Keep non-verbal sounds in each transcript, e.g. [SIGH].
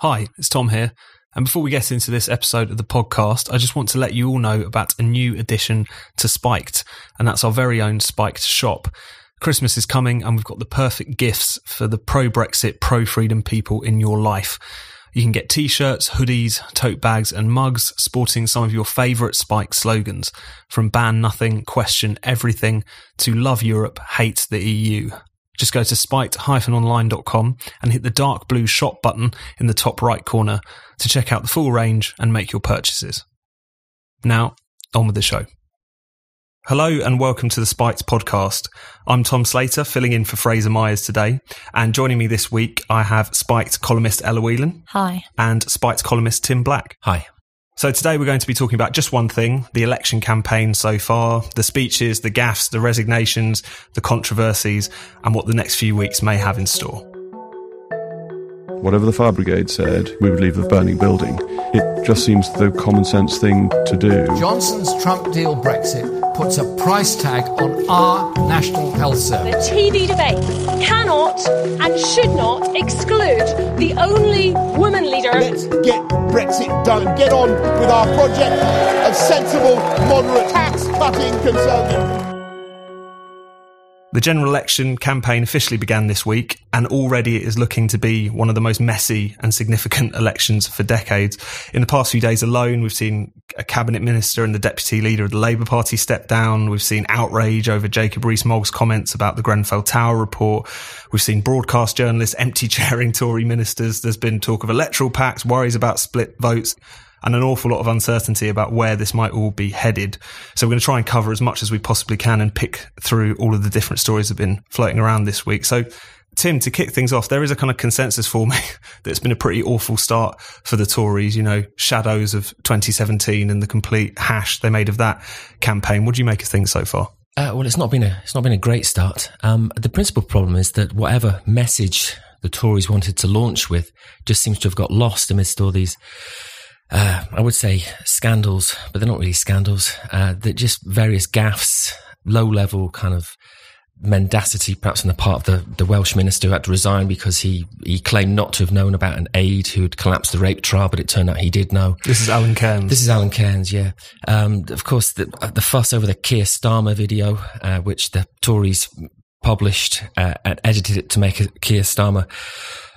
Hi, it's Tom here. And before we get into this episode of the podcast, I just want to let you all know about a new addition to Spiked, and that's our very own Spiked shop. Christmas is coming, and we've got the perfect gifts for the pro Brexit, pro freedom people in your life. You can get t shirts, hoodies, tote bags, and mugs sporting some of your favourite Spike slogans from ban nothing, question everything to love Europe, hate the EU. Just go to spiked-online.com and hit the dark blue shop button in the top right corner to check out the full range and make your purchases. Now, on with the show. Hello and welcome to the Spiked podcast. I'm Tom Slater, filling in for Fraser Myers today. And joining me this week, I have Spiked columnist Ella Whelan. Hi. And Spiked columnist Tim Black. Hi. So today we're going to be talking about just one thing, the election campaign so far, the speeches, the gaffes, the resignations, the controversies, and what the next few weeks may have in store. Whatever the fire brigade said, we would leave the burning building. It just seems the common sense thing to do. Johnson's Trump deal Brexit puts a price tag on our National Health Service. The TV debate cannot and should not exclude the only woman leader. Let's get Brexit done and get on with our project of sensible, moderate, tax cutting conservative. The general election campaign officially began this week, and already it is looking to be one of the most messy and significant [LAUGHS] elections for decades. In the past few days alone, we've seen a cabinet minister and the deputy leader of the Labour Party step down. We've seen outrage over Jacob Rees-Mogg's comments about the Grenfell Tower report. We've seen broadcast journalists [LAUGHS] empty chairing Tory ministers. There's been talk of electoral pacts, worries about split votes and an awful lot of uncertainty about where this might all be headed. So we're going to try and cover as much as we possibly can and pick through all of the different stories that have been floating around this week. So Tim, to kick things off, there is a kind of consensus for me [LAUGHS] that it's been a pretty awful start for the Tories, you know, shadows of 2017 and the complete hash they made of that campaign. What do you make of things so far? Uh, well, it's not been a it's not been a great start. Um, the principal problem is that whatever message the Tories wanted to launch with just seems to have got lost amidst all these uh, I would say scandals, but they're not really scandals. Uh, that just various gaffes, low level kind of mendacity, perhaps on the part of the, the Welsh minister who had to resign because he, he claimed not to have known about an aide who had collapsed the rape trial, but it turned out he did know. This is Alan Cairns. This is Alan Cairns, yeah. Um, of course, the, the fuss over the Keir Starmer video, uh, which the Tories published uh, and edited it to make a Keir Starmer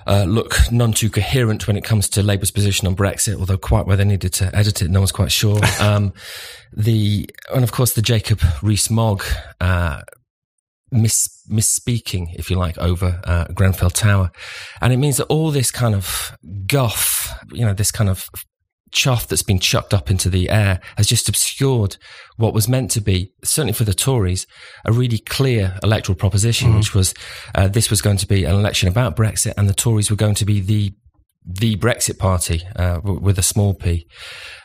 uh, look none too coherent when it comes to Labour's position on Brexit, although quite where they needed to edit it, no one's quite sure. [LAUGHS] Um, the and of course the Jacob Rees-Mogg uh, miss, misspeaking, if you like, over uh, Grenfell Tower, and it means that all this kind of guff, you know, this kind of chuff that's been chucked up into the air has just obscured what was meant to be, certainly for the Tories, a really clear electoral proposition, mm. which was uh, this was going to be an election about Brexit, and the Tories were going to be the the Brexit party uh, with a small p,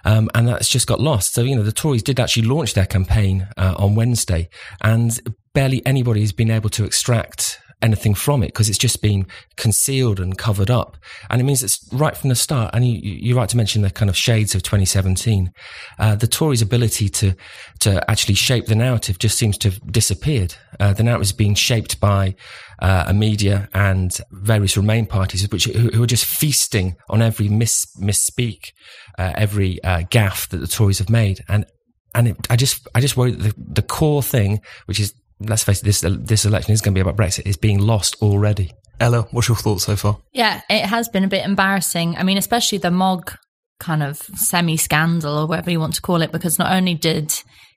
um, and that's just got lost. So you know the Tories did actually launch their campaign uh, on Wednesday, and barely anybody has been able to extract anything from it because it's just been concealed and covered up. And it means it's right from the start. And you, you're right to mention the kind of shades of 2017. Uh, the Tories' ability to to actually shape the narrative just seems to have disappeared. Uh, the narrative is being shaped by uh, a media and various Remain parties, which who, who, are just feasting on every miss misspeak, uh, every uh, gaffe that the Tories have made. And and it, I just I just worry that the, the core thing, which is let's face it, this this election is going to be about Brexit, is being lost already. Ella, what's your thoughts so far? Yeah, it has been a bit embarrassing. I mean, especially the Mogg kind of semi scandal or whatever you want to call it, because not only did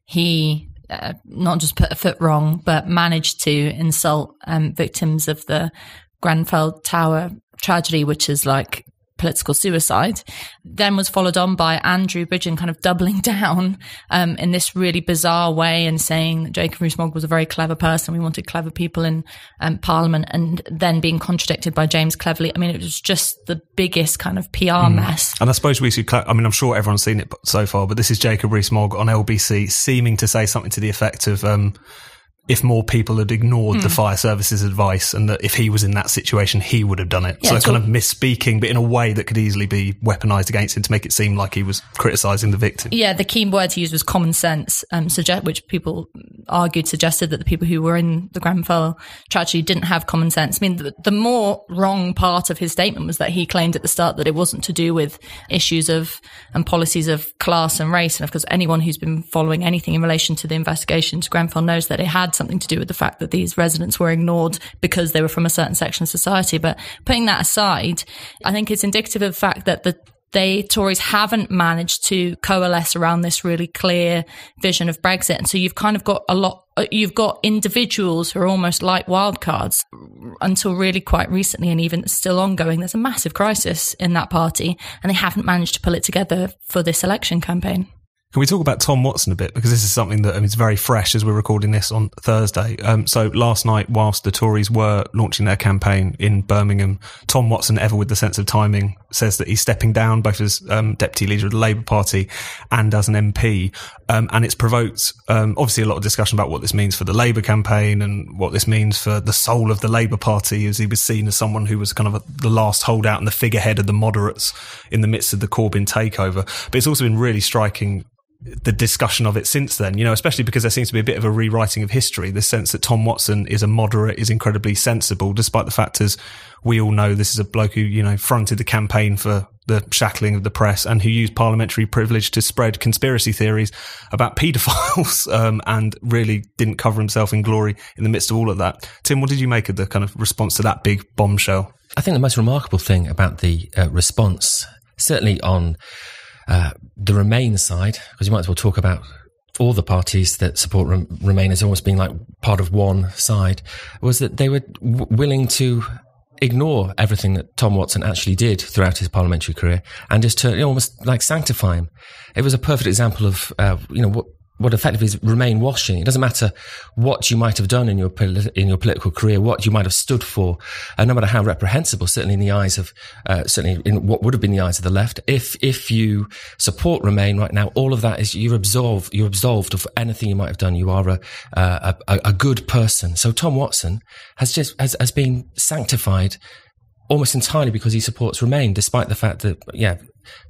he uh, not just put a foot wrong, but managed to insult um, victims of the Grenfell Tower tragedy, which is like political suicide, then was followed on by Andrew Bridgen kind of doubling [LAUGHS] down um, in this really bizarre way and saying that Jacob Rees-Mogg was a very clever person. We wanted clever people in um, Parliament, and then being contradicted by James Cleverly. I mean, it was just the biggest kind of PR mm. mess. And I suppose we should. I mean, I'm sure everyone's seen it so far, but this is Jacob Rees-Mogg on LBC, seeming to say something to the effect of. Um, if more people had ignored mm. the hmm. fire services advice and that if he was in that situation, he would have done it. Yeah, so kind of misspeaking, but in a way that could easily be weaponized against him to make it seem like he was criticizing the victim. Yeah, the key word he used was common sense, um, suggest, which people argued, suggested that the people who were in the Grenfell tragedy didn't have common sense. I mean, the, the more wrong part of his statement was that he claimed at the start that it wasn't to do with issues of and policies of class and race. And of course, anyone who's been following anything in relation to the investigation to Grenfell knows that it had something to do with the fact that these residents were ignored because they were from a certain section of society. But putting that aside, I think it's indicative of the fact that the they Tories haven't managed to coalesce around this really clear vision of Brexit, and so you've kind of got a lot. You've got individuals who are almost like wildcards until really quite recently, and even still ongoing. There's a massive crisis in that party, and they haven't managed to pull it together for this election campaign. Can we talk about Tom Watson a bit? Because this is something that I mean, is very fresh as we're recording this on Thursday. Um, so last night, whilst the Tories were launching their campaign in Birmingham, Tom Watson, ever with the sense of timing, says that he's stepping down both as um, deputy leader of the Labour Party and as an MP. Um, and it's provoked, um, obviously, a lot of discussion about what this means for the Labour campaign and what this means for the soul of the Labour Party, as he was seen as someone who was kind of a, the last holdout and the figurehead of the moderates in the midst of the Corbyn takeover. But it's also been really striking the discussion of it since then, you know, especially because there seems to be a bit of a rewriting of history. The sense that Tom Watson is a moderate, is incredibly sensible, despite the fact, as we all know, this is a bloke who, you know, fronted the campaign for the shackling of the press and who used parliamentary privilege to spread conspiracy theories about paedophiles [LAUGHS] um, and really didn't cover himself in glory in the midst of all of that. Tim, what did you make of the kind of response to that big bombshell? I think the most remarkable thing about the uh, response, certainly on uh, the Remain side, because you might as well talk about all the parties that support Rem- Remain as almost being like part of one side, was that they were w- willing to ignore everything that Tom Watson actually did throughout his parliamentary career and just to you know, almost like sanctify him. It was a perfect example of uh, you know what what effectively is remain washing. It doesn't matter what you might have done in your in your political career, what you might have stood for, and no matter how reprehensible, certainly in the eyes of uh, certainly in what would have been the eyes of the left. If if you support Remain right now, all of that is you're absolved. You're absolved of anything you might have done. You are a a, a, a good person. So Tom Watson has just has, has been sanctified almost entirely because he supports Remain, despite the fact that, yeah,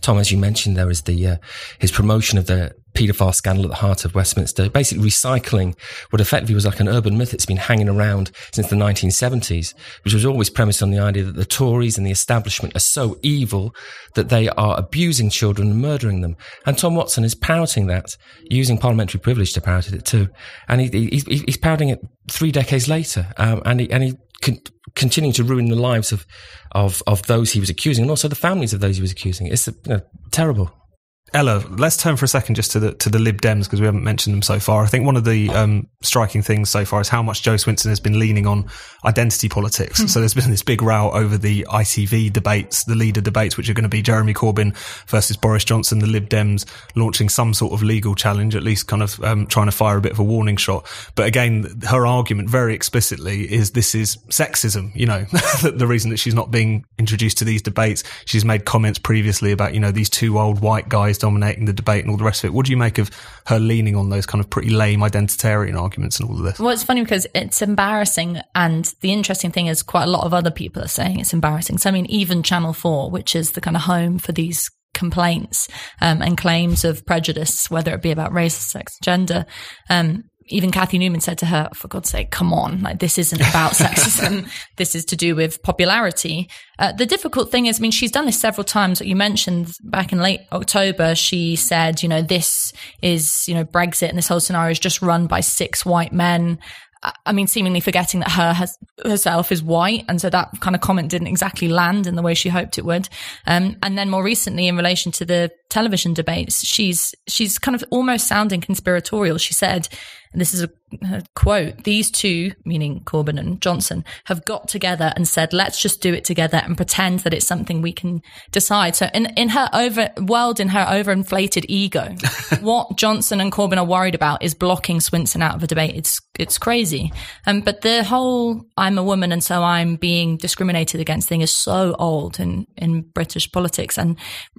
Tom, as you mentioned, there is the uh, his promotion of the paedophile scandal at the heart of Westminster, basically recycling what effectively was like an urban myth that's been hanging around since the 1970s, which was always premised on the idea that the Tories and the establishment are so evil that they are abusing children and murdering them. And Tom Watson is parroting that, using parliamentary privilege to parrot it too. And he, he, he's parroting it three decades later, um, and he, and he con- continuing to ruin the lives of, of, of those he was accusing and also the families of those he was accusing. It's you know, terrible. Ella, let's turn for a second just to the to the Lib Dems because we haven't mentioned them so far. I think one of the um, striking things so far is how much Jo Swinson has been leaning on identity politics. so there's been this big row over the ITV debates, the leader debates, which are going to be Jeremy Corbyn versus Boris Johnson. The Lib Dems launching some sort of legal challenge, at least kind of um, trying to fire a bit of a warning shot. But again, her argument very explicitly is this is sexism. You know, [LAUGHS] the reason that she's not being introduced to these debates. She's made comments previously about you know these two old white guys dominating the debate and all the rest of it. What do you make of her leaning on those kind of pretty lame identitarian arguments and all of this? Well, it's funny because it's embarrassing. And the interesting thing is, quite a lot of other people are saying it's embarrassing. So, I mean, even Channel 4, which is the kind of home for these complaints um, and claims of prejudice, whether it be about race, sex, gender, um, even Cathy Newman said to her, for God's sake, come on, like this isn't about [LAUGHS] sexism. This is to do with popularity. Uh, the difficult thing is, I mean, she's done this several times. You mentioned back in late October, she said, you know, this is, you know, Brexit and this whole scenario is just run by six white men. I mean, seemingly forgetting that her has, herself is white, and so that kind of comment didn't exactly land in the way she hoped it would. Um, and then more recently, in relation to the television debates, she's she's kind of almost sounding conspiratorial. She said, and this is a, a quote: "These two, meaning Corbyn and Johnson, have got together and said, let's just do it together and pretend that it's something we can decide." So, in in her over world, in her overinflated ego, [LAUGHS] what Johnson and Corbyn are worried about is blocking Swinson out of a debate. It's it's crazy. Um, but the whole "I'm a woman and so I'm being discriminated against" thing is so old in in British politics, and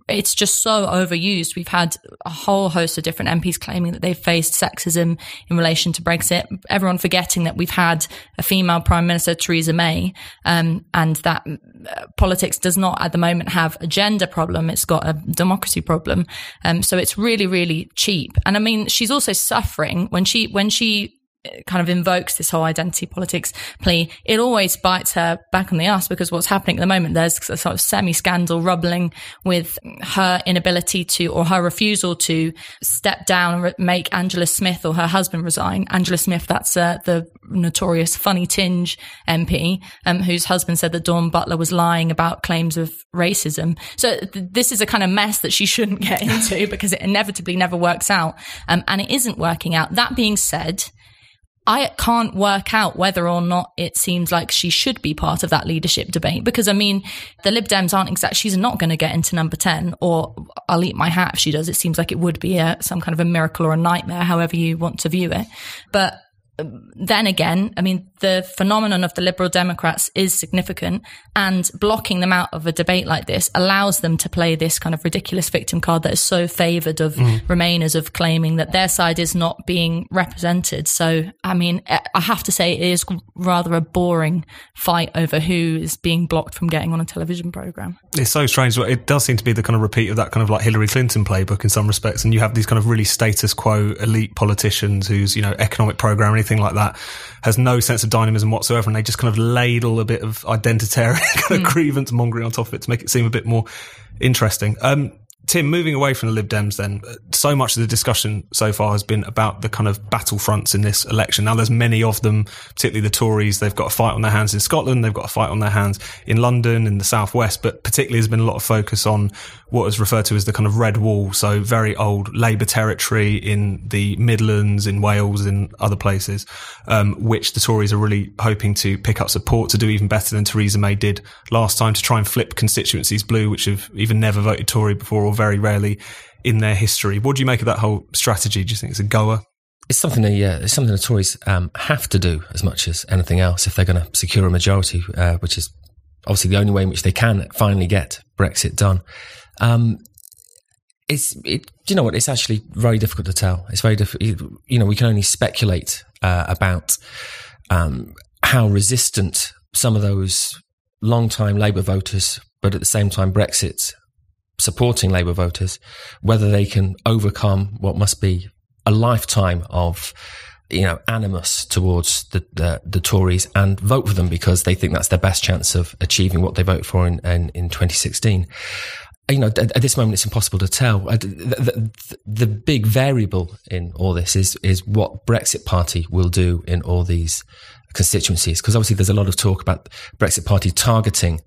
it's just so overused. We've had a whole host of different MPs claiming that they've faced sexism in relation to Brexit. Everyone forgetting that we've had a female Prime Minister, Theresa May, um, and that uh, politics does not at the moment have a gender problem. It's got a democracy problem. Um, so it's really, really cheap. And I mean, she's also suffering when she when she kind of invokes this whole identity politics plea, it always bites her back on the ass because what's happening at the moment, there's a sort of semi scandal rubbling with her inability to, or her refusal to step down and re- make Angela Smith or her husband resign. Angela Smith, that's uh, the notorious funny tinge MP, um, whose husband said that Dawn Butler was lying about claims of racism. So th- this is a kind of mess that she shouldn't get into [LAUGHS] because it inevitably never works out. Um, and it isn't working out. That being said, I can't work out whether or not it seems like she should be part of that leadership debate because I mean, the Lib Dems aren't exact. She's not going to get into number 10 or I'll eat my hat if she does. It seems like it would be a, some kind of a miracle or a nightmare, however you want to view it. But then again, I mean, the phenomenon of the Liberal Democrats is significant, and blocking them out of a debate like this allows them to play this kind of ridiculous victim card that is so favoured of Mm. Remainers of claiming that their side is not being represented. So, I mean, I have to say it is rather a boring fight over who is being blocked from getting on a television programme. It's so strange. It does seem to be the kind of repeat of that kind of like Hillary Clinton playbook in some respects. And you have these kind of really status quo elite politicians whose, you know, economic program or anything like that has no sense of dynamism whatsoever. And they just kind of ladle a bit of identitarian [LAUGHS] kind of grievance mongering on top of it to make it seem a bit more interesting. Um, Tim, moving away from the Lib Dems, then uh, so much of the discussion so far has been about the kind of battlefronts in this election. Now, there's many of them, particularly the Tories. They've got a fight on their hands in Scotland. They've got a fight on their hands in London, in the southwest. But particularly, there's been a lot of focus on what is referred to as the kind of red wall. So very old Labour territory in the Midlands, in Wales, in other places, um, which the Tories are really hoping to pick up support to do even better than Theresa May did last time to try and flip constituencies blue, which have even never voted Tory before or very rarely in their history. What do you make of that whole strategy? Do you think it's a goer? It's something the uh, it's something the Tories um, have to do as much as anything else if they're going to secure a majority, uh, which is obviously the only way in which they can finally get Brexit done. Um, it's it, you know what? It's actually very difficult to tell. It's very difficult. You know, we can only speculate uh, about um, how resistant some of those long-time Labour voters, but at the same time Brexit supporting Labour voters, whether they can overcome what must be a lifetime of you know animus towards the, the, the Tories and vote for them because they think that's their best chance of achieving what they vote for in in, in 2016 you know, at, at this moment, it's impossible to tell. Uh, The, the, the, big variable in all this is is what Brexit Party will do in all these constituencies, because obviously there's a lot of talk about Brexit Party targeting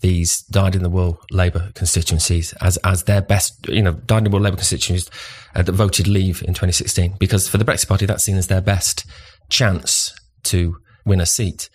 these dyed-in-the-wool Labour constituencies as as their best, you know, dyed-in-the-wool Labour constituencies uh, that voted Leave in 2016, because for the Brexit Party that's seen as their best chance to win a seat.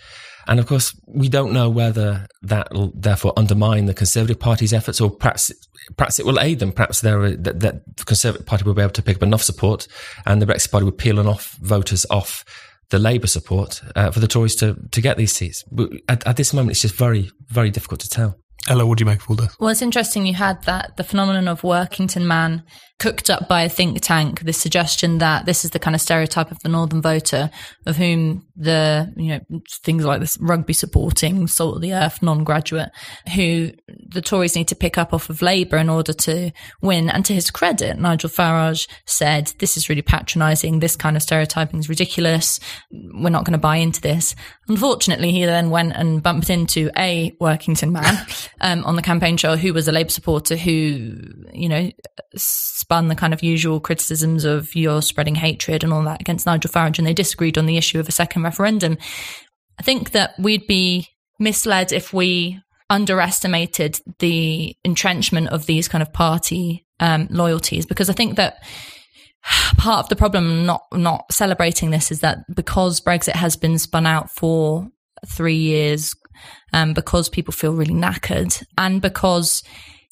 And of course, we don't know whether that will therefore undermine the Conservative Party's efforts, or perhaps perhaps it will aid them. Perhaps there that, that the Conservative Party will be able to pick up enough support, and the Brexit Party will peel enough voters off the Labour support uh, for the Tories to to get these seats. At, at this moment, it's just very very difficult to tell. Ella, what do you make of all this? Well, it's interesting you had that the phenomenon of Workington man cooked up by a think tank, the suggestion that this is the kind of stereotype of the northern voter of whom the, you know, things like this rugby supporting, salt of the earth, non-graduate, who the Tories need to pick up off of Labour in order to win. And to his credit, Nigel Farage said, this is really patronising. This kind of stereotyping is ridiculous. We're not going to buy into this. Unfortunately, he then went and bumped into a Workington man [LAUGHS] um, on the campaign trail who was a Labour supporter who, you know, spun the kind of usual criticisms of you're spreading hatred and all that against Nigel Farage, and they disagreed on the issue of a second referendum. I think that we'd be misled if we underestimated the entrenchment of these kind of party um, loyalties, because I think that part of the problem not not celebrating this is that because Brexit has been spun out for three years, um, because people feel really knackered, and because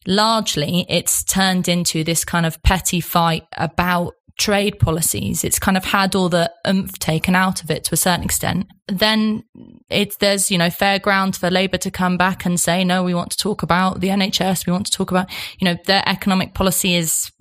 largely it's turned into this kind of petty fight about trade policies. It's kind of had all the oomph taken out of it to a certain extent. Then it's there's you know fair ground for Labour to come back and say no, we want to talk about the NHS. We want to talk about you know their economic policy is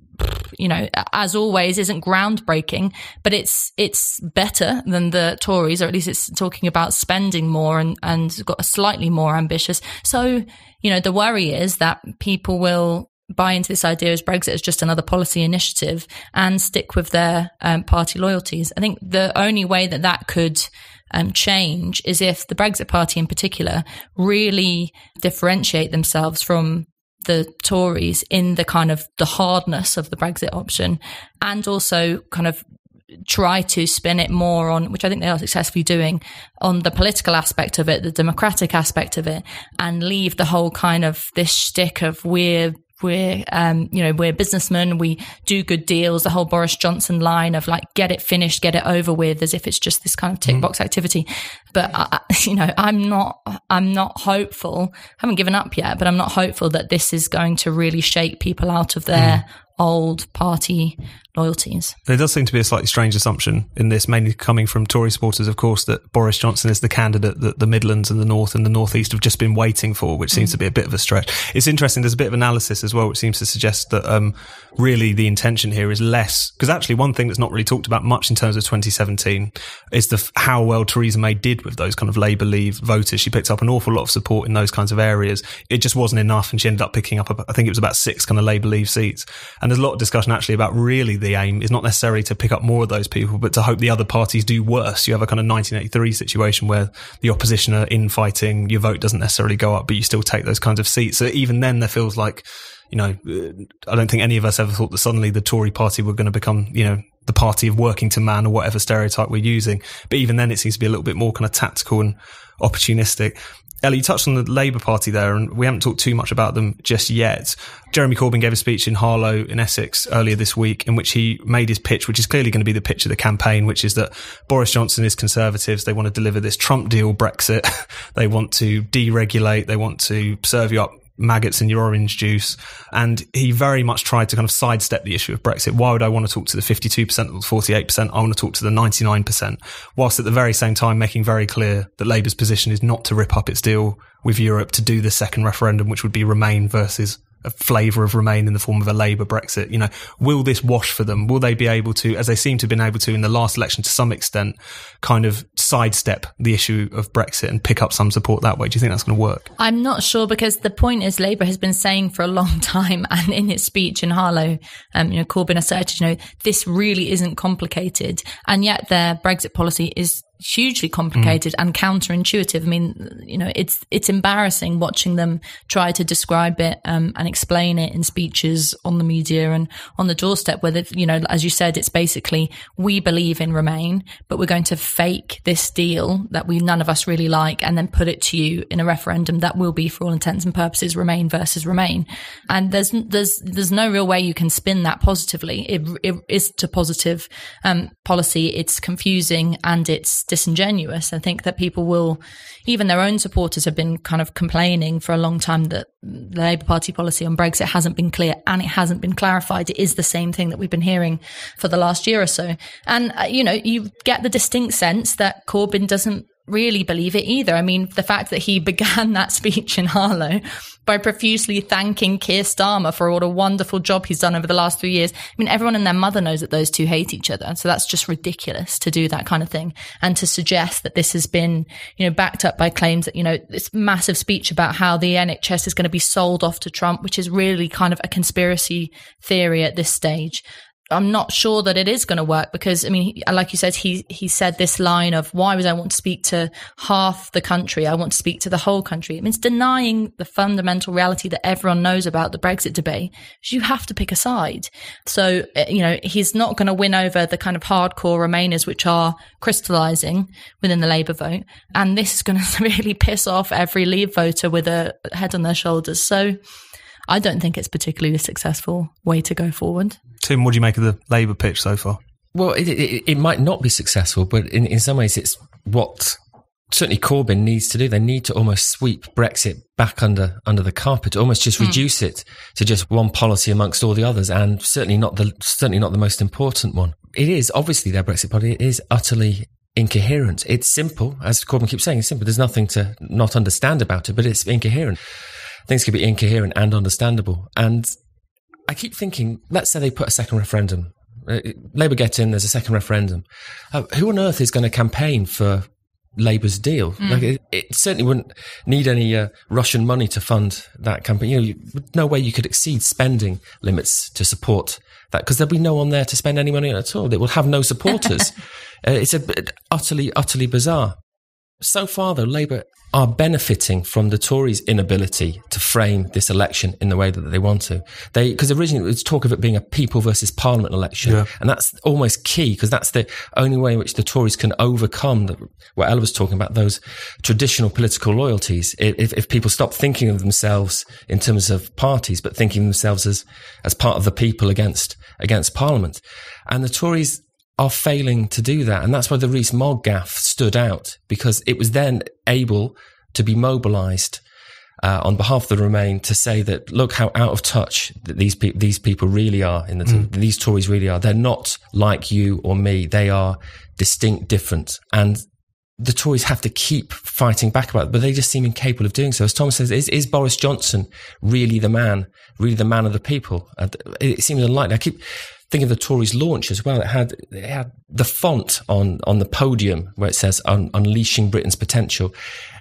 you know, as always, isn't groundbreaking, but it's it's better than the Tories, or at least it's talking about spending more and and got a slightly more ambitious. So, you know, the worry is that people will buy into this idea as Brexit as just another policy initiative and stick with their um, party loyalties. I think the only way that that could um, change is if the Brexit Party in particular really differentiate themselves from the Tories in the kind of the hardness of the Brexit option and also kind of try to spin it more on, which I think they are successfully doing, on the political aspect of it, the democratic aspect of it, and leave the whole kind of this shtick of we're we're um, you know we're businessmen. We do good deals. The whole boris johnson line of like get it finished get it over with as if it's just this kind of tick mm. box activity. But I, uh, uh, [LAUGHS] you know i'm not i'm not hopeful I haven't given up yet but i'm not hopeful that this is going to really shake people out of their mm. Old party loyalties. There does seem to be a slightly strange assumption in this, mainly coming from Tory supporters, of course, that Boris Johnson is the candidate that the Midlands and the North and the North East have just been waiting for, which seems to be a bit of a stretch. It's interesting. There's a bit of analysis as well, which seems to suggest that um, really the intention here is less because actually one thing that's not really talked about much in terms of 2017 is the how well Theresa May did with those kind of Labour Leave voters. She picked up an awful lot of support in those kinds of areas. It just wasn't enough, and she ended up picking up, I think it was about six kind of Labour Leave seats. And there's a lot of discussion actually about really the aim is not necessarily to pick up more of those people, but to hope the other parties do worse. You have a kind of 1983 situation where the opposition are infighting, your vote doesn't necessarily go up, but you still take those kinds of seats. So even then, there feels like you know, uh, I don't think any of us ever thought that suddenly the Tory party were going to become, you know, the party of Workington man or whatever stereotype we're using. But even then, it seems to be a little bit more kind of tactical and opportunistic. Ellie, you touched on the Labour Party there, and we haven't talked too much about them just yet. Jeremy Corbyn gave a speech in Harlow in Essex earlier this week in which he made his pitch, which is clearly going to be the pitch of the campaign, which is that Boris Johnson is Conservatives. They want to deliver this Trump deal Brexit. [LAUGHS] they want to deregulate. They want to serve you up maggots in your orange juice. And he very much tried to kind of sidestep the issue of Brexit. Why would I want to talk to the 52% or the 48%? I want to talk to the 99%, whilst at the very same time making very clear that Labour's position is not to rip up its deal with Europe to do the second referendum, which would be Remain versus a flavour of Remain in the form of a Labour Brexit. You know, will this wash for them? Will they be able to, as they seem to have been able to in the last election to some extent, kind of sidestep the issue of Brexit and pick up some support that way? Do you think that's going to work? I'm not sure because the point is Labour has been saying for a long [LAUGHS] time, and in his speech in Harlow, um, you know, Corbyn asserted, you know, this really isn't complicated, and yet their Brexit policy is hugely complicated mm. and counterintuitive. I mean, you know, it's it's embarrassing watching them try to describe it um, and explain it in speeches on the media and on the doorstep. Where you know, as you said, it's basically we believe in Remain, but we're going to fake this deal that we none of us really like, and then put it to you in a referendum that will be, for all intents and purposes, Remain versus Remain. And there's there's there's no real way you can spin that positively. It, it is to positive um, policy. It's confusing and it's disingenuous. I think that people will, even their own supporters have been kind of complaining for a long time that the Labour Party policy on Brexit hasn't been clear and it hasn't been clarified. It is the same thing that we've been hearing for the last year or so. And, uh, you know, you get the distinct sense that Corbyn doesn't really believe it either. I mean, the fact that he [LAUGHS] began that speech in Harlow by profusely thanking Keir Starmer for what a wonderful job he's done over the last three years. I mean, everyone and their mother knows that those two hate each other. So that's just ridiculous to do that kind of thing. And to suggest that this has been, you know, backed up by claims that, you know, this massive speech about how the NHS is going to be sold off to Trump, which is really kind of a conspiracy theory at this stage. I'm not sure that it is going to work because I mean, like you said, he he said this line of why would I want to speak to half the country? I want to speak to the whole country. It means denying the fundamental reality that everyone knows about the Brexit debate. You have to pick a side. So uh, you know he's not going to win over the kind of hardcore Remainers, which are crystallising within the Labour vote, and this is going [LAUGHS] to really piss off every Leave voter with a head on their shoulders. So. I don't think it's particularly a successful way to go forward. Tim, what do you make of the Labour pitch so far? Well, it, it, it might not be successful, but in, in some ways, it's what certainly Corbyn needs to do. They need to almost sweep Brexit back under under the carpet, almost just mm. reduce it to just one policy amongst all the others, and certainly not the certainly not the most important one. It is obviously their Brexit party It is utterly incoherent. It's simple, as Corbyn keeps saying, it's simple. There's nothing to not understand about it, but it's incoherent. Things can be incoherent and understandable, and I keep thinking, let's say they put a second referendum. Uh, Labour get in, there's a second referendum. Uh, who on earth is going to campaign for Labour's deal. Like it, it certainly wouldn't need any uh, Russian money to fund that campaign. You know, you, no way you could exceed spending limits to support that because there'll be no one there to spend any money on at all. It will have no supporters. [LAUGHS] uh, it's a utterly, utterly bizarre. So far, though, Labour are benefiting from the Tories' inability to frame this election in the way that they want to. They because originally it was talk of it being a people versus Parliament election, Yeah. and that's almost key because that's the only way in which the Tories can overcome the, what Ella was talking about those traditional political loyalties. If, if people stop thinking of themselves in terms of parties, but thinking of themselves as as part of the people against against Parliament, and the Tories are failing to do that. And that's why the Rees Mogg gaffe stood out because it was then able to be mobilised uh, on behalf of the Remain to say that look how out of touch that these pe- these people really are in the these Tories really are. They're not like you or me. They are distinct, different, and the Tories have to keep fighting back about it, but they just seem incapable of doing so. As Thomas says, is, is Boris Johnson really the man, really the man of the people? And it seems unlikely. I keep thinking of the Tories launch as well. It had, it had the font on, on the podium where it says Un- unleashing Britain's potential.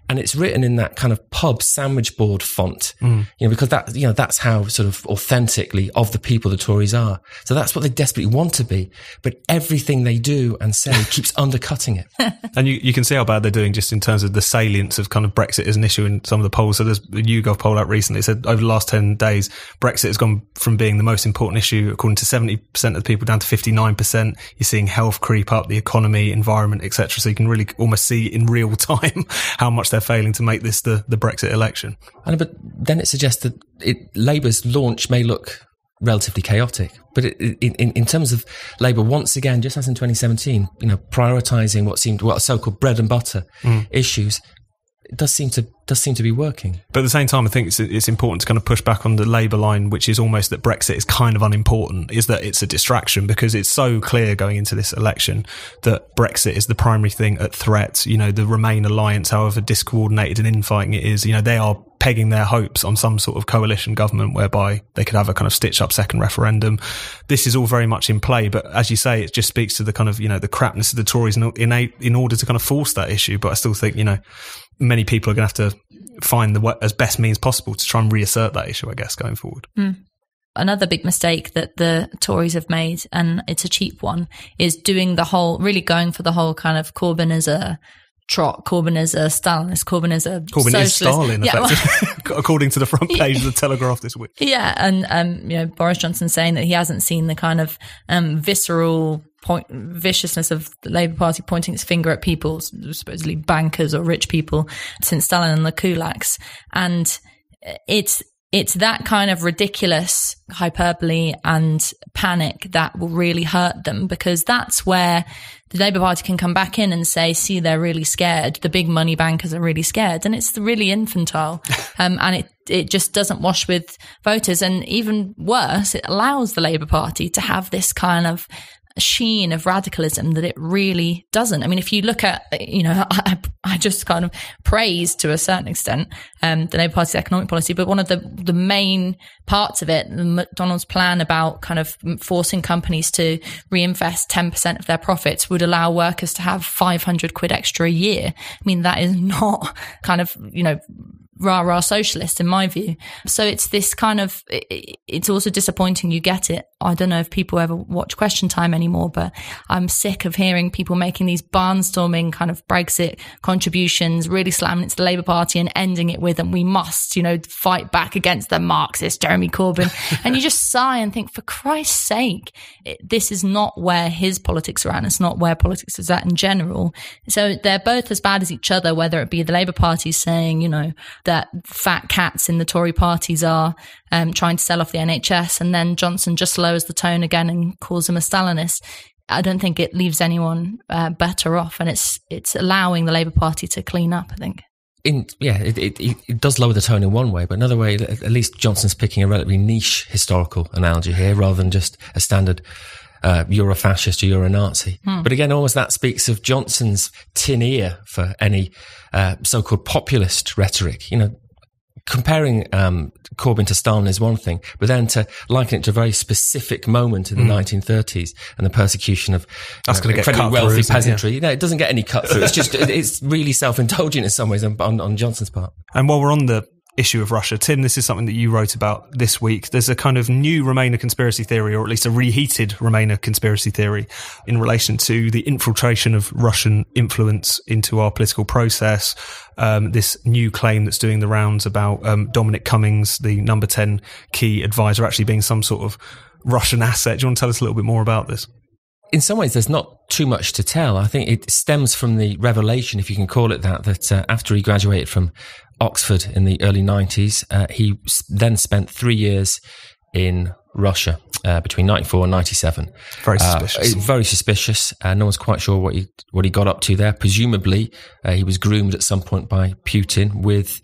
And it's written in that kind of pub sandwich board font, mm. you know, because that, you know, that's how sort of authentically of the people the Tories are. So that's what they desperately want to be. But everything they do and say [LAUGHS] keeps undercutting it. And you, you can see how bad they're doing just in terms of the salience of kind of Brexit as an issue in some of the polls. So there's a YouGov poll out recently. It said over the last 10 days, Brexit has gone from being the most important issue, according to 70% of the people, down to 59%. You're seeing health creep up, the economy, environment, etc. So you can really almost see in real [LAUGHS] time how much they're failing to make this the, the Brexit election. And, but then it suggests that it, Labour's launch may look relatively chaotic. But it, in, in, in terms of Labour, once again, just as in 2017, you know, prioritising what seemed what are so-called bread and butter mm. issues, it does seem to does seem to be working. But at the same time, I think it's it's important to kind of push back on the Labour line, which is almost that Brexit is kind of unimportant, is that it's a distraction because it's so clear going into this election that Brexit is the primary thing at threat. You know, the Remain alliance, however discoordinated and infighting it is, you know, they are pegging their hopes on some sort of coalition government whereby they could have a kind of stitch up second referendum. This is all very much in play, but as you say, it just speaks to the kind of, you know, the crapness of the Tories in, in, in order to kind of force that issue. But I still think, you know, many people are going to have to find the as best means possible to try and reassert that issue, I guess, going forward. another big mistake that the Tories have made, and it's a cheap one, is doing the whole, really going for the whole kind of Corbyn as a trot, Corbyn as a Stalinist, Corbyn as a Corbyn is. Stalin, Yeah, well- [LAUGHS] according to the front page of the Telegraph this week. Yeah, and um, you know Boris Johnson saying that he hasn't seen the kind of um, visceral point viciousness of the Labour Party pointing its finger at people, supposedly bankers or rich people, since Stalin and the kulaks, and it's it's that kind of ridiculous hyperbole and panic that will really hurt them because that's where the Labour Party can come back in and say, see, they're really scared. The big money bankers are really scared. And it's really infantile. [LAUGHS] Um, and it, it just doesn't wash with voters. And even worse, it allows the Labour Party to have this kind of sheen of radicalism that it really doesn't. I mean, if you look at, you know, [LAUGHS] I, I just kind of praise to a certain extent um, the Labour Party's economic policy, but one of the the main parts of it, McDonnell's plan about kind of forcing companies to reinvest ten percent of their profits would allow workers to have five hundred quid extra a year. I mean, that is [LAUGHS] not kind of you know rah rah socialist in my view. So it's this kind of, it- it's also disappointing you get it. I don't know if people ever watch Question Time anymore, but I'm sick of hearing people making these barnstorming kind of Brexit contributions, really slamming it to the Labour Party and ending it with, and we must, you know, fight back against the Marxist Jeremy Corbyn. [LAUGHS] and you just sigh and think, for Christ's sake, it, this is not where his politics are at. and It's not where politics is at in general. So they're both as bad as each other, whether it be the Labour Party saying, you know, that fat cats in the Tory parties are um, trying to sell off the NHS, and then Johnson just lowers the tone again and calls him a Stalinist. I don't think it leaves anyone uh, better off, and it's it's allowing the Labour Party to clean up. I think. in yeah, it, it, it does lower the tone in one way, but another way, at least Johnson's picking a relatively niche historical analogy here rather than just a standard. Uh, you're a fascist or you're a Nazi. But again, almost that speaks of Johnson's tin ear for any uh, so-called populist rhetoric. You know, comparing um, Corbyn to Stalin is one thing, but then to liken it to a very specific moment in the 1930s and the persecution of That's uh, gonna get incredibly through, wealthy isn't it? peasantry, you know, it doesn't get any cut through. It's just [LAUGHS] it's really self indulgent in some ways on, on, on Johnson's part. And while we're on the issue of Russia, Tim, this is something that you wrote about this week. There's a kind of new Remainer conspiracy theory, or at least a reheated Remainer conspiracy theory in relation to the infiltration of Russian influence into our political process. Um, this new claim that's doing the rounds about um, Dominic Cummings, the number 10 key advisor, actually being some sort of Russian asset. Do you want to tell us a little bit more about this? in some ways, there's not too much to tell. I think it stems from the revelation, if you can call it that, that uh, after he graduated from Oxford in the early 90s, uh, he then spent three years in Russia uh, between 94 and 97. Very Uh, suspicious. it's very suspicious. Uh, no one's quite sure what he what he got up to there. Presumably, uh, he was groomed at some point by Putin. With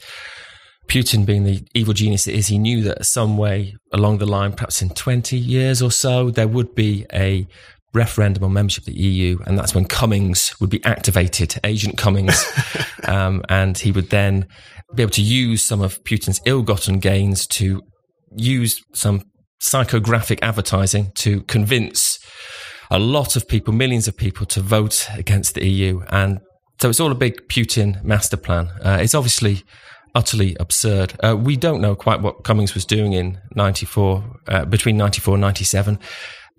Putin being the evil genius it is, he knew that some way along the line, perhaps in twenty years or so, there would be a referendum on membership of the EU, and that's when Cummings would be activated, Agent Cummings, [LAUGHS] um, and he would then be able to use some of Putin's ill-gotten gains to use some psychographic advertising to convince a lot of people, millions of people, to vote against the EU. And so it's all a big Putin master plan. Uh, it's obviously utterly absurd. Uh, we don't know quite what Cummings was doing in 94, uh, between 94 and 97.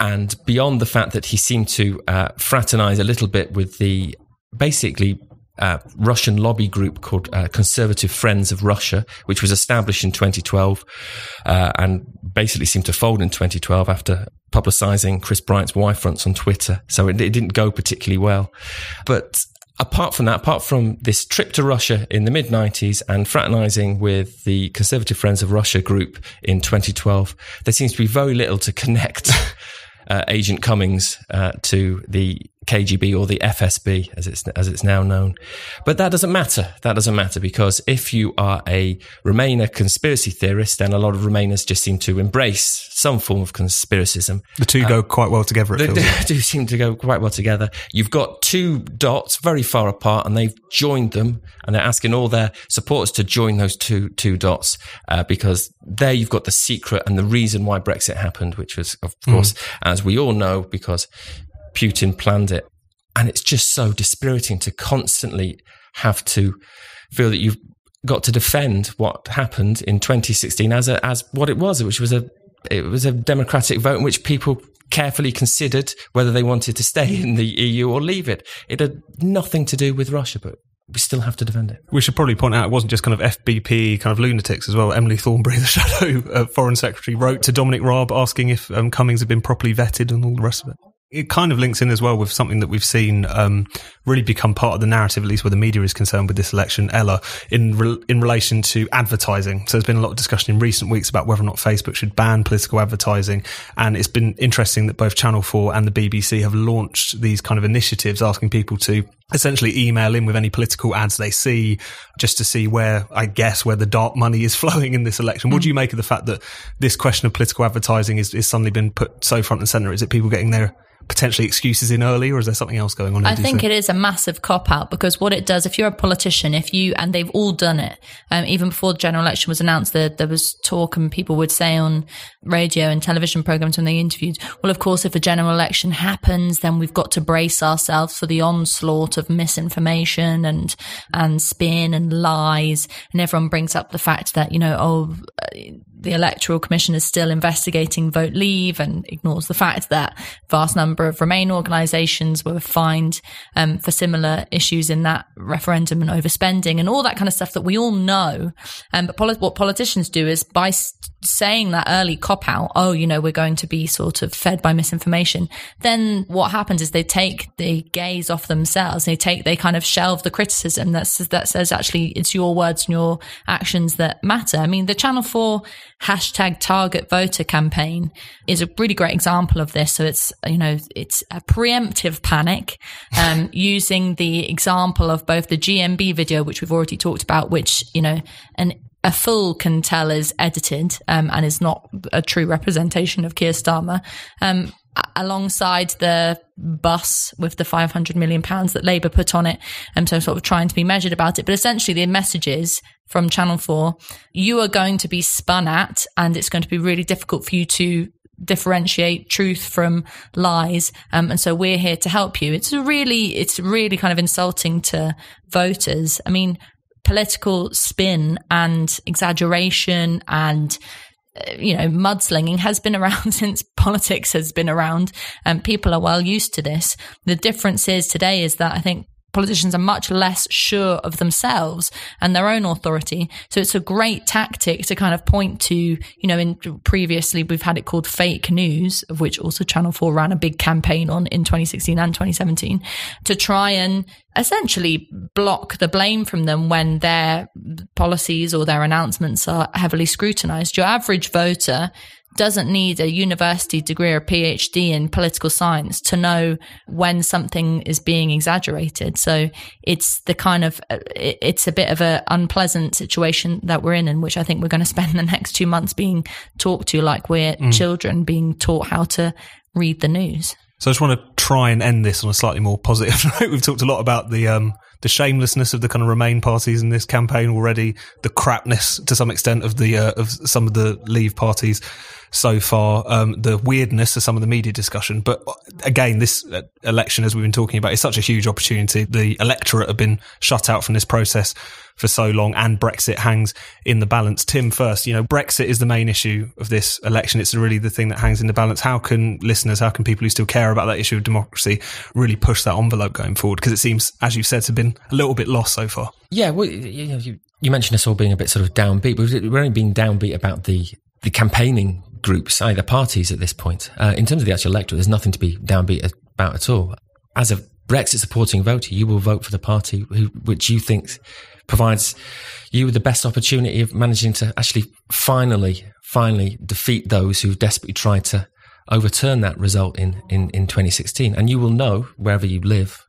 And beyond the fact that he seemed to uh, fraternize a little bit with the basically uh, Russian lobby group called uh, Conservative Friends of Russia, which was established in 2012 uh, and basically seemed to fold in 2012 after publicizing Chris Bryant's Y-fronts on Twitter. So it, it didn't go particularly well. But apart from that, apart from this trip to Russia in the mid 90s and fraternizing with the Conservative Friends of Russia group in 2012, there seems to be very little to connect. [LAUGHS] Uh, Agent Cummings uh, to the KGB or the FSB, as it's as it's now known. But that doesn't matter. That doesn't matter because if you are a Remainer conspiracy theorist, then a lot of Remainers just seem to embrace some form of conspiracism. The two go quite well together, They like. [LAUGHS] do seem to go quite well together. You've got two dots very far apart, and they've joined them, and they're asking all their supporters to join those two two dots uh, because there you've got the secret and the reason why Brexit happened, which was, of course, as we all know, because Putin planned it, and it's just so dispiriting to constantly have to feel that you've got to defend what happened in 2016 as a, as what it was, which was a it was a democratic vote in which people carefully considered whether they wanted to stay in the EU or leave it. It had nothing to do with Russia, but we still have to defend it. We should probably point out it wasn't just kind of FBP kind of lunatics as well. Emily Thornberry, [LAUGHS] the shadow uh, foreign secretary, wrote to Dominic Raab asking if um, Cummings had been properly vetted and all the rest of it. It kind of links in as well with something that we've seen um, really become part of the narrative, at least where the media is concerned with this election, Ella, in re- in relation to advertising. So there's been a lot of discussion in recent weeks about whether or not Facebook should ban political advertising, and it's been interesting that both Channel Four and the BBC have launched these kind of initiatives asking people to essentially email in with any political ads they see just to see where I guess where the dark money is [LAUGHS] flowing in this election. What do you make of the fact that this question of political advertising is, is suddenly been put so front and center? Is it people getting their potentially excuses in early or is there something else going on? I think it is a massive cop out because what it does, if you're a politician, if you, and they've all done it, um, even before the general election was announced, there, there was talk and people would say on radio and television programs when they interviewed, well, of course, if a general election happens, then we've got to brace ourselves for the onslaught of misinformation and, and spin and lies. And everyone brings up the fact that, you know, oh, the electoral commission is still investigating vote leave and ignores the fact that vast number of remain organizations were fined um, for similar issues in that referendum and overspending and all that kind of stuff that we all know. Um, but what politicians do is by saying that early cop out oh you know we're going to be sort of fed by misinformation then what happens is they take the gaze off themselves. They take they kind of shelve the criticism that says, that says actually it's your words and your actions that matter. I mean the channel 4 hashtag target voter campaign is a really great example of this. So it's, you know, it's a preemptive panic, um, [LAUGHS] using the example of both the GMB video, which we've already talked about, which, you know, an a fool can tell is edited um, and is not a true representation of Keir Starmer. Um, alongside the bus with the 500 million pounds that Labour put on it. And so sort of trying to be measured about it. But essentially the message is from Channel 4, you are going to be spun at and it's going to be really difficult for you to differentiate truth from lies. Um, and so we're here to help you. It's really, it's really kind of insulting to voters. I mean, political spin and exaggeration and Uh, you know, mudslinging has been around [LAUGHS] since politics has been around and people are well used to this. The difference is today is that I think politicians are much less sure of themselves and their own authority. So it's a great tactic to kind of point to, you know, in previously we've had it called fake news, of which also Channel 4 ran a big campaign on in 2016 and 2017 to try and essentially block the blame from them when their policies or their announcements are heavily scrutinized. Your average voter doesn't need a university degree or PhD in political science to know when something is being exaggerated. So it's the kind of, it's a bit of an unpleasant situation that we're in, in which I think we're going to spend [LAUGHS] the next two months being talked to like we're mm. children being taught how to read the news. So I just want to try and end this on a slightly more positive [LAUGHS] note. We've talked a lot about the um, the shamelessness of the kind of Remain parties in this campaign already, the crapness to some extent of the uh, of some of the Leave parties so far, um, the weirdness of some of the media discussion. But uh, again, this uh, election, as we've been talking about, is such a huge opportunity. The electorate have been shut out from this process for so long and Brexit hangs in the balance. Tim, first, you know, Brexit is the main issue of this election. It's really the thing that hangs in the balance. How can listeners, how can people who still care about that issue of democracy really push that envelope going forward? Because it seems, as you've said, to have been a little bit lost so far. Yeah, well, you, you, mentioned us all being a bit sort of downbeat. We're only being downbeat about the the campaigning groups, either parties at this point. Uh, in terms of the actual electorate, there's nothing to be downbeat about at all. As a Brexit supporting voter, you will vote for the party who, which you think provides you with the best opportunity of managing to actually finally, finally defeat those who have desperately tried to overturn that result in, in, in 2016. And you will know wherever you live,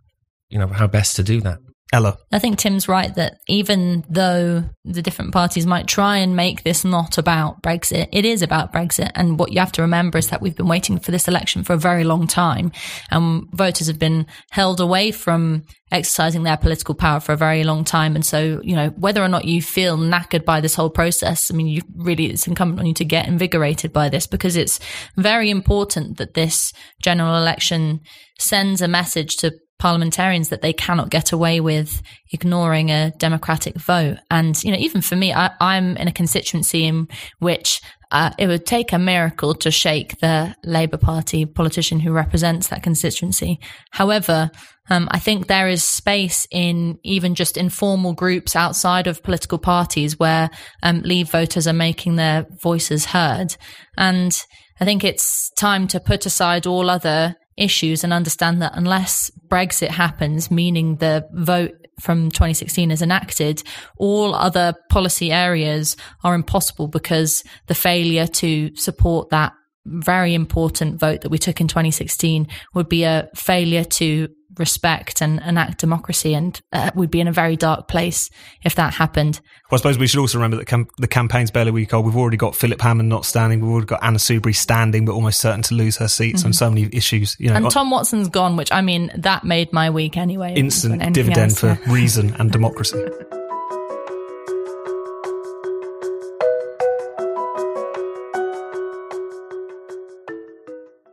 you know, how best to do that. Ella. I think Tim's right that even though the different parties might try and make this not about Brexit, it is about Brexit. And what you have to remember is that we've been waiting for this election for a very long time. And voters have been held away from exercising their political power for a very long time. And so, you know, whether or not you feel knackered by this whole process, I mean, you really, it's incumbent on you to get invigorated by this because it's very important that this general election sends a message to parliamentarians that they cannot get away with ignoring a democratic vote. And, you know, even for me, I, am in a constituency in which uh, it would take a miracle to shake the Labour Party politician who represents that constituency. However, um, I think there is space in even just informal groups outside of political parties where um, Leave voters are making their voices heard. And I think it's time to put aside all other issues and understand that unless Brexit happens, meaning the vote from 2016 is enacted, all other policy areas are impossible because the failure to support that very important vote that we took in 2016 would be a failure to respect and enact democracy, and uh, we'd be in a very dark place if that happened. Well, I suppose we should also remember that cam- the campaign's barely a week old. We've already got Philip Hammond not standing. We've already got Anna Soubry standing, but almost certain to lose her seats mm-hmm. on so many issues. You know, and Tom Watson's gone, which I mean, that made my week anyway. Instant dividend else, for reason and democracy. [LAUGHS]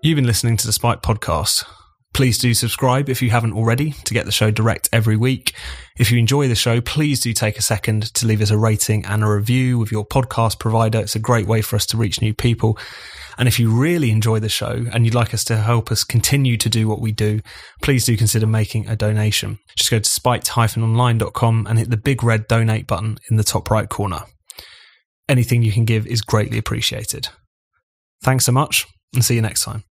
You've been listening to the spiked podcast. Please do subscribe if you haven't already to get the show direct every week. If you enjoy the show, please do take a second to leave us a rating and a review with your podcast provider. It's a great way for us to reach new people. And if you really enjoy the show and you'd like us to help us continue to do what we do, please do consider making a donation. Just go to spiked-online.com and hit the big red donate button in the top right corner. Anything you can give is greatly appreciated. Thanks so much and see you next time.